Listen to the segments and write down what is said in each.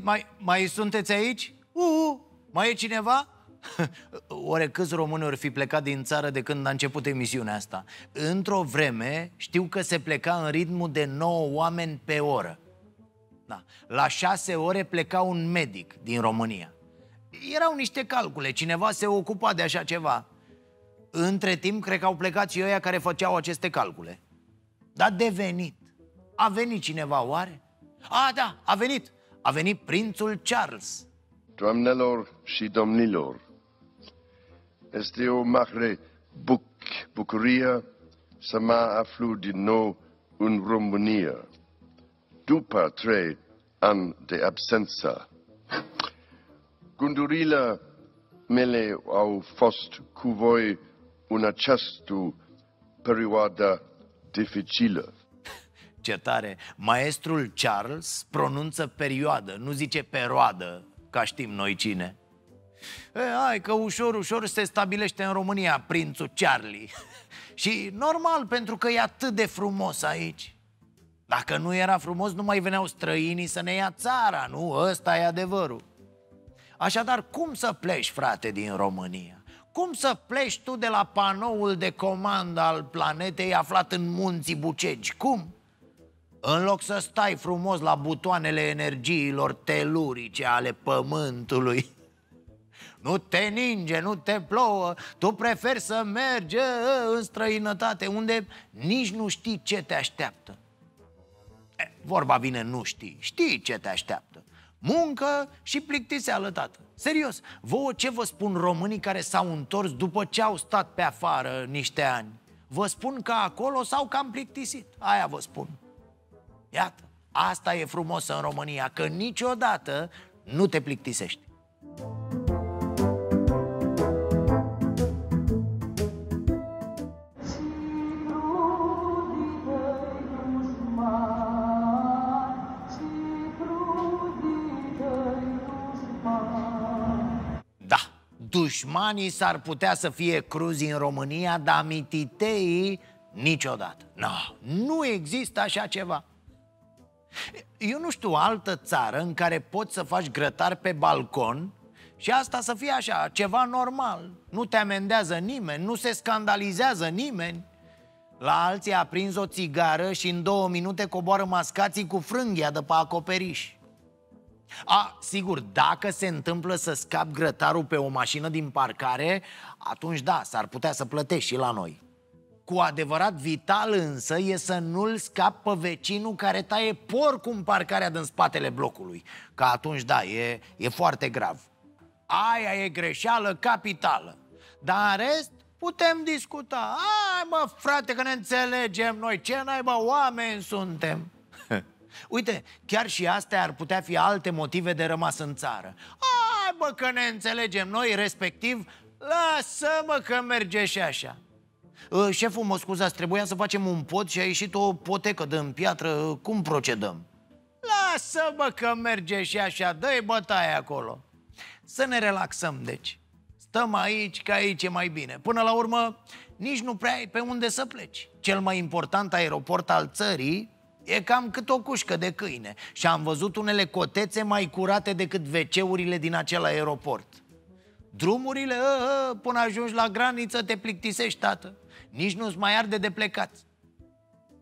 Mai, mai sunteți aici? Uh, mai e cineva? Oare câți români ori fi plecat din țară de când a început emisiunea asta? Într-o vreme știu că se pleca în ritmul de 9 oameni pe oră da. La 6 ore pleca un medic din România Erau niște calcule, cineva se ocupa de așa ceva Între timp, cred că au plecat și ăia care făceau aceste calcule Dar de venit A venit cineva, oare? A, da, a venit A venit prințul Charles Doamnelor și domnilor, este o mare buc bucurie să mă aflu din nou în România, după trei ani de absență. Gândurile mele au fost cu voi în această perioadă dificilă. Ce tare! Maestrul Charles pronunță perioadă, nu zice peroadă, ca știm noi cine e, Hai că ușor, ușor se stabilește în România prințul Charlie Și normal, pentru că e atât de frumos aici Dacă nu era frumos, nu mai veneau străinii să ne ia țara, nu? Ăsta e adevărul Așadar, cum să pleci, frate, din România? Cum să pleci tu de la panoul de comandă al planetei aflat în munții Bucegi? Cum? În loc să stai frumos la butoanele energiilor telurice ale pământului. Nu te ninge, nu te plouă Tu preferi să mergi în străinătate Unde nici nu știi ce te așteaptă. E, Vorba vine, nu știi, știi ce te așteaptă. Muncă și plictiseală, tată Serios, vouă ce vă spun românii care s-au întors după ce au stat pe afară niște ani? Vă spun că acolo s-au cam plictisit, aia vă spun Iată, asta e frumos în România, că niciodată nu te plictisești. Da, dușmanii s-ar putea să fie cruzi în România, dar mititeii niciodată. No, nu există așa ceva. Eu nu știu altă țară în care poți să faci grătar pe balcon și asta să fie așa, ceva normal. Nu te amendează nimeni, nu se scandalizează nimeni. La alții a prins o țigară și în două minute coboară mascații cu frânghia de pe acoperiș. A, sigur, dacă se întâmplă să scap grătarul pe o mașină din parcare Atunci da, s-ar putea să plătești și la noi cu adevărat vital însă e să nu-l scap pe vecinul care taie porcul în parcarea din spatele blocului Că atunci, da, e, e foarte grav. Aia e greșeală capitală. Dar în rest, putem discuta. Ai mă, frate, că ne înțelegem noi. Ce naiba oameni suntem? Uite, chiar și astea ar putea fi alte motive de rămas în țară. Ai bă, că ne înțelegem noi, respectiv Lasă-mă că merge și așa. Uh, șeful, mă scuzați, trebuia să facem un pod și a ieșit o potecă de în piatră. Cum procedăm? Lasă-mă că merge și așa, dă-i bătaie acolo. Să ne relaxăm, deci. Stăm aici, că aici e mai bine. Până la urmă, nici nu prea ai pe unde să pleci. Cel mai important aeroport al țării E cam cât o cușcă de câine. Și am văzut unele cotețe mai curate decât wc din acel aeroport Drumurile, ă, ă, până ajungi la graniță, te plictisești, tată. Nici nu-ți mai arde de plecat.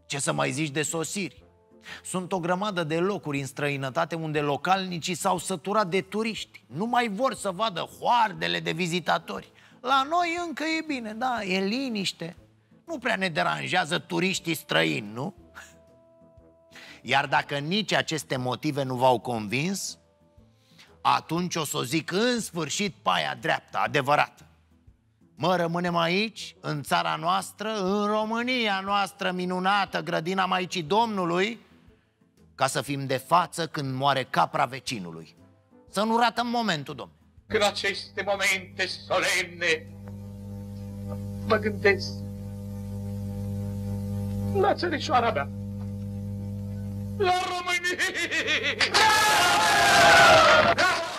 Ce să mai zici de sosiri? Sunt o grămadă de locuri în străinătate unde localnicii s-au săturat de turiști. Nu mai vor să vadă hoardele de vizitatori. La noi încă e bine, da, e liniște. Nu prea ne deranjează turiștii străini, nu? Iar dacă nici aceste motive nu v-au convins Atunci o să o zic în sfârșit paia dreaptă, adevărată Mă, rămânem aici, în țara noastră, în România noastră minunată, grădina Maicii Domnului, ca să fim de față când moare capra vecinului. Să nu ratăm momentul, domn. În aceste momente solemne mă gândesc la țărișoara mea, la România!